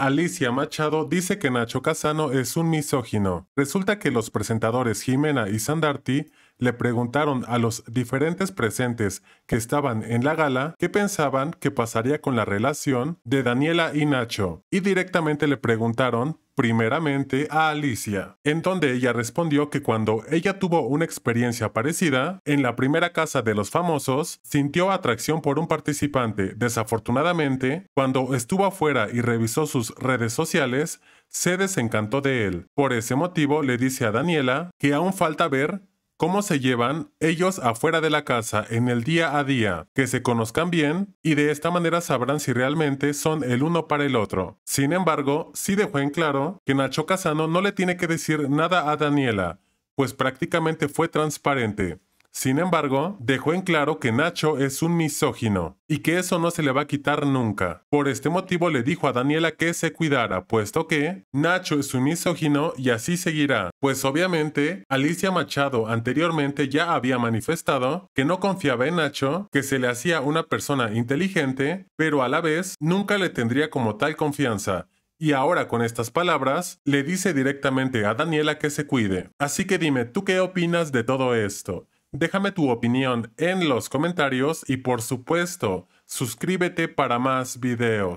Alicia Machado dice que Nacho Casano es un misógino. Resulta que los presentadores Jimena y Sandarti le preguntaron a los diferentes presentes que estaban en la gala qué pensaban que pasaría con la relación de Daniela y Nacho, y directamente le preguntaron primeramente a Alicia, en donde ella respondió que cuando ella tuvo una experiencia parecida, en la primera casa de los famosos, sintió atracción por un participante. Desafortunadamente, cuando estuvo afuera y revisó sus redes sociales, se desencantó de él. Por ese motivo le dice a Daniela que aún falta ver cómo se llevan ellos afuera de la casa en el día a día, que se conozcan bien y de esta manera sabrán si realmente son el uno para el otro. Sin embargo, sí dejó en claro que Nacho Casano no le tiene que decir nada a Daniela, pues prácticamente fue transparente. Sin embargo, dejó en claro que Nacho es un misógino y que eso no se le va a quitar nunca. Por este motivo le dijo a Daniela que se cuidara, puesto que Nacho es un misógino y así seguirá. Pues obviamente, Alicia Machado anteriormente ya había manifestado que no confiaba en Nacho, que se le hacía una persona inteligente, pero a la vez nunca le tendría como tal confianza. Y ahora con estas palabras, le dice directamente a Daniela que se cuide. Así que dime, ¿tú qué opinas de todo esto? Déjame tu opinión en los comentarios y por supuesto, suscríbete para más videos.